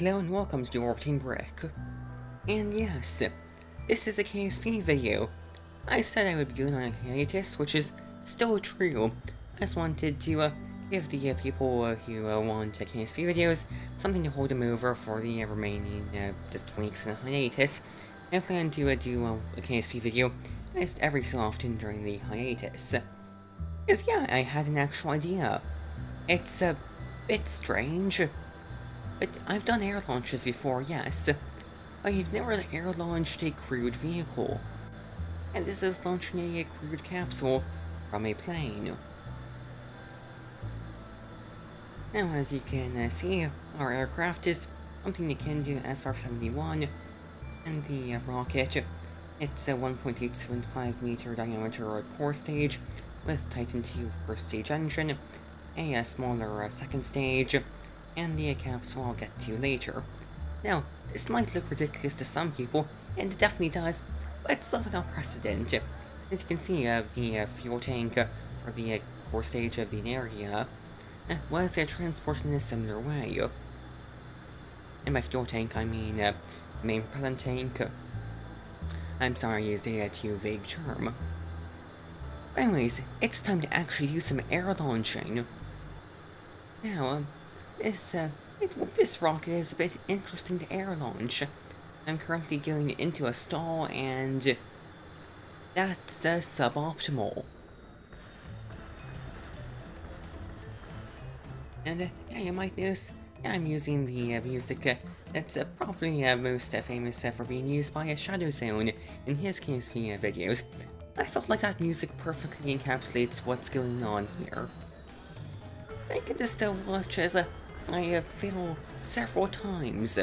Hello and welcome to Orbiting Brick. And yes, this is a KSP video. I said I would be doing a hiatus, which is still true. I just wanted to uh, give the uh, people uh, who uh, want KSP videos something to hold them over for the remaining uh, just weeks in hiatus. I plan to uh, do a KSP video just every so often during the hiatus. Because yeah, I had an actual idea. It's a bit strange, I've done air launches before, yes. I've never air launched a crewed vehicle. And this is launching a crewed capsule from a plane. Now, as you can uh, see, our aircraft is something akin to SR-71, and the uh, rocket, it's a 1.875 meter diameter core stage with Titan II first stage engine, a, a smaller uh, second stage, and the capsule I'll get to later. Now, this might look ridiculous to some people, and it definitely does, but it's not without precedent. As you can see, uh, the uh, fuel tank, uh, or the uh, core stage of the Energia, uh, was uh, transported in a similar way. And by fuel tank, I mean uh, main propellant tank. I'm sorry I used a too vague term. Anyways, it's time to actually do some air launching. Now, um, this, uh, it, this rocket is a bit interesting to air launch. I'm currently going into a stall and that's uh, suboptimal. And uh, yeah, you might notice I'm using the uh, music uh, that's uh, probably uh, most uh, famous uh, for being used by uh, Shadow Zone in his KSP uh, videos. I felt like that music perfectly encapsulates what's going on here. So I can just uh, watch as uh, I uh, fail several times.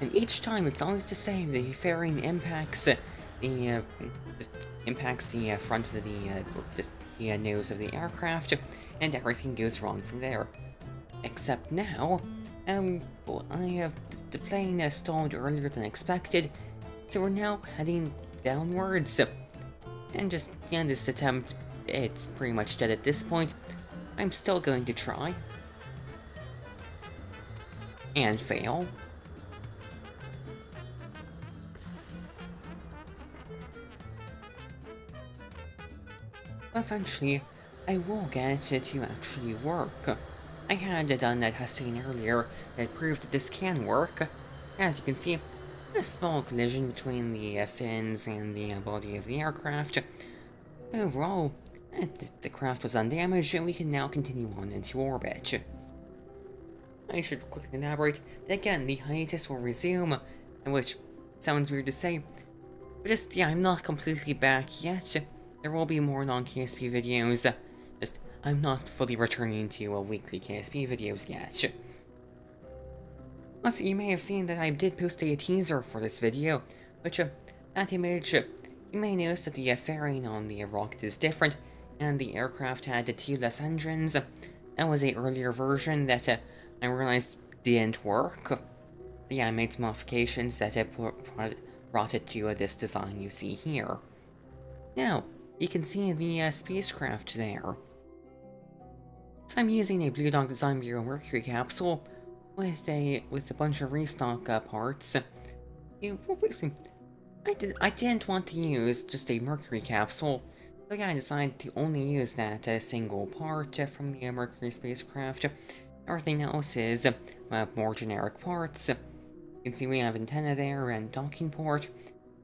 And each time it's always the same, the fairing impacts uh, the, uh, impacts the uh, front of the, uh, just the uh, nose of the aircraft, and everything goes wrong from there. Except now, um, I have, the plane uh, stalled earlier than expected, so we're now heading downwards. And just, yeah, this attempt, it's pretty much dead at this point. I'm still going to try. And fail. Eventually, I will get it to actually work. I had done that testing earlier that proved that this can work. As you can see, a small collision between the fins and the body of the aircraft. Overall, the craft was undamaged and we can now continue on into orbit. I should quickly elaborate that again, the hiatus will resume, which sounds weird to say, but just, yeah, I'm not completely back yet. There will be more non-KSP videos, just, I'm not fully returning to a weekly KSP videos yet. Also, you may have seen that I did post a teaser for this video, which, uh, that image, uh, you may notice that the uh, fairing on the rocket is different, and the aircraft had two less engines. That was a earlier version that uh, I realized didn't work. Yeah, I made some modifications that uh, brought it to uh, this design you see here. Now, you can see the uh, spacecraft there. So I'm using a Blue Dog Design Bureau Mercury capsule with a with a bunch of restock uh, parts. You, I, did, I didn't want to use just a Mercury capsule, so yeah, I decided to only use that uh, single part uh, from the Mercury spacecraft. Everything else is uh, more generic parts. You can see we have antenna there and docking port.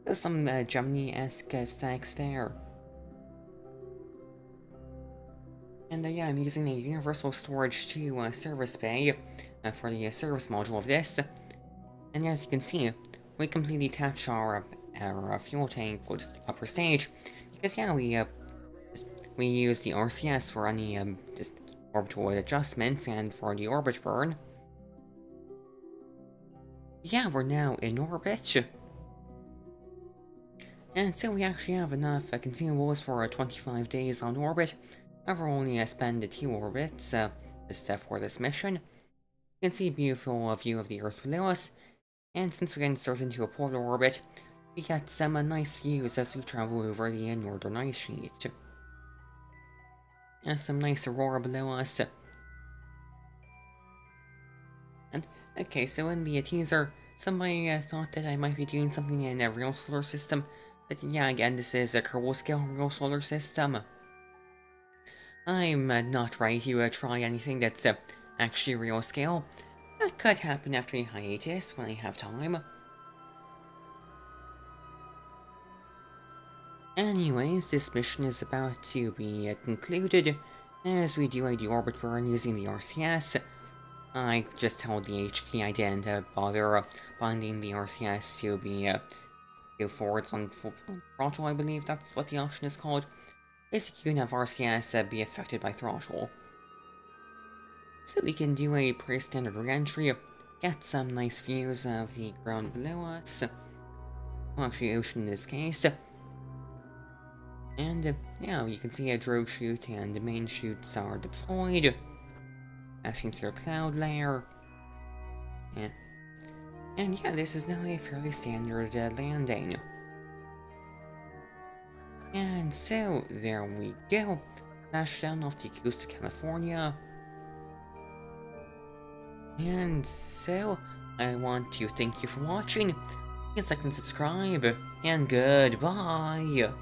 There's some uh, Gemini-esque stacks there. And uh, yeah, I'm using a Universal Storage 2 uh, service bay for the service module of this. And as you can see, we completely detach our, our fuel tank for this upper stage. Because yeah, we uh, we use the RCS for any um, just orbital adjustments and for the orbit burn. Yeah, we're now in orbit. And so we actually have enough uh, consumables for uh, 25 days on orbit. However, only uh, spend two orbits uh, just uh, for this mission. You can see a beautiful view of the Earth below us, and since we're getting started into a polar orbit, we get some uh, nice views as we travel over the northern ice sheet. And some nice aurora below us. And, okay, so in the teaser, somebody uh, thought that I might be doing something in a real solar system. But yeah, again, this is a Kerbal scale real solar system. I'm uh, not ready to uh, try anything that's uh, actually real scale. That could happen after the hiatus when I have time. Anyways, this mission is about to be uh, concluded as we do a deorbit burn using the RCS. I just told the HK I didn't uh, bother uh, binding the RCS to be uh, go forwards on, on throttle, I believe that's what the option is called. Basically, you can have RCS uh, be affected by throttle. So we can do a pretty standard re-entry, get some nice views of the ground below us, well, actually ocean in this case, and uh, yeah, you can see a drogue chute and the main chutes are deployed, passing through a cloud layer, yeah. and yeah, this is now a fairly standard uh, landing. And so, there we go. Touchdown off the coast of California. And so, I want to thank you for watching. Please like and subscribe. And goodbye.